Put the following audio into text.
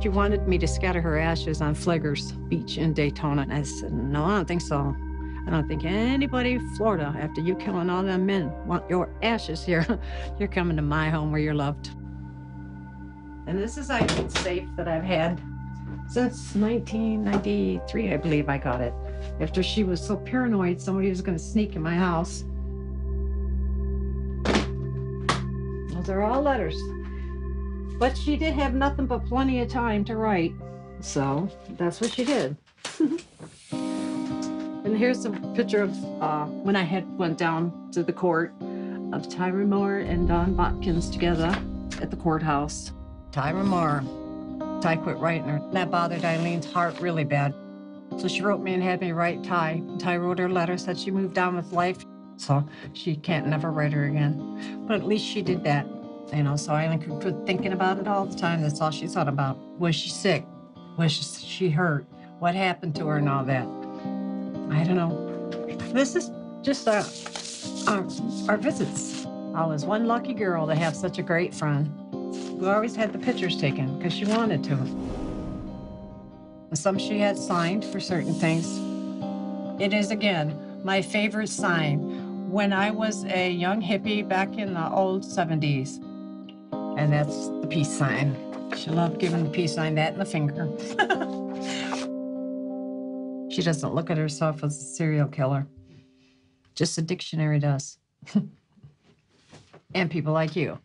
She wanted me to scatter her ashes on Flaglers Beach in Daytona. And I said, no, I don't think so. I don't think anybody in Florida, after you killing all them men, want your ashes here. you're coming to my home where you're loved. And this is a safe that I've had since 1993, I believe I got it. After she was so paranoid somebody was going to sneak in my house. Those are all letters. But she did have nothing but plenty of time to write. So that's what she did. and here's a picture of uh, when I had went down to the court of Tyria Moore and Dawn Botkins together at the courthouse. Tyria Moore. Ty quit writing her. That bothered Aileen's heart really bad. So she wrote me and had me write Ty. Ty wrote her letter, said she moved on with life, so she can't never write her again. But at least she did that, you know. So Aileen quit thinking about it all the time. That's all she thought about. Was she sick? Was she hurt? What happened to her and all that? I don't know. This is just our, our visits. I was one lucky girl to have such a great friend who always had the pictures taken because she wanted to. Some she had signed for certain things. It is, again, my favorite sign when I was a young hippie back in the old 70s. And that's the peace sign. She loved giving the peace sign that and the finger. she doesn't look at herself as a serial killer. Just the dictionary does. and people like you.